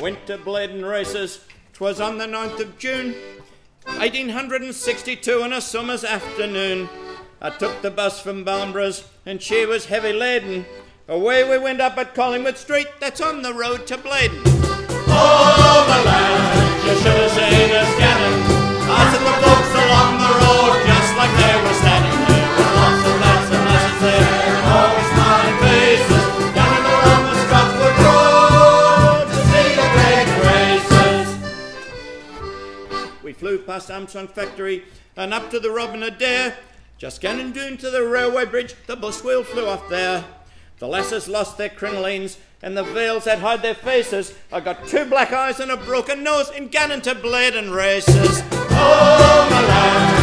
went to Blaydon races, 'twas on the 9th of June, 1862 on a summer's afternoon. I took the bus from Balmbras and she was heavy laden. Away we went up at Collingwood Street, that's on the road to Blaydon. Oh, my lad, you should have seen us cannon. I said We flew past Armstrong Factory and up to the Robin Adair. Just getting down to the railway bridge, the bus wheel flew off there. The lasses lost their crinolines and the veils that hide their faces. I got two black eyes and a broken nose in Gannon to Blaydon races. Oh, my lad,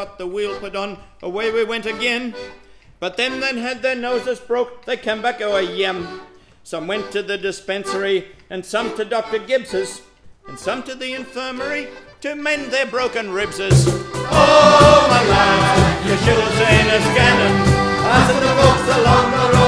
got the wheel put on, away we went again. But them that had their noses broke, they came back oh, o'er yem. Some went to the dispensary, and some to Dr. Gibbs's, and some to the infirmary to mend their broken ribses. Oh, my lad, you should have seen us cannon. Said the folks along the road,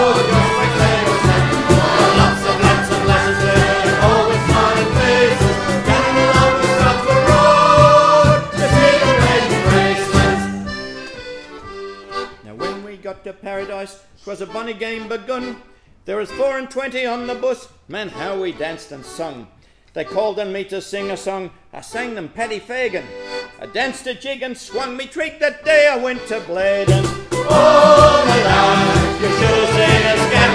got to paradise, 'twas a bonny game begun. There was four and twenty on the bus, man, how we danced and sung. They called on me to sing a song, I sang them Paddy Fagan. I danced a jig and swung me treat that day I went to Blaydon. Oh, my lad, you should have seen us gammon,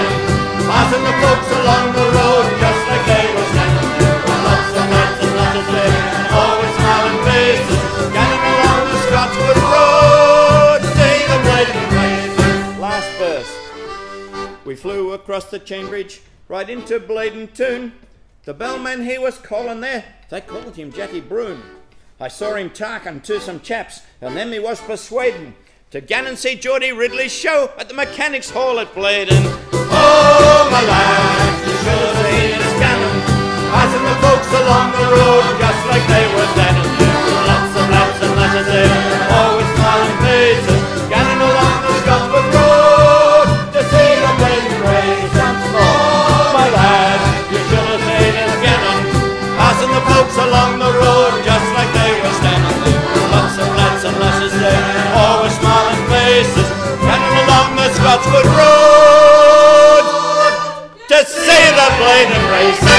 verse. We flew across the chain bridge, right into Blaydon Toon. The bellman he was calling there, they called him Jackie Broon. I saw him talking to some chaps, and then he was persuading to gan and see Geordie Ridley's show at the Mechanics Hall at Blaydon. Oh, played and race.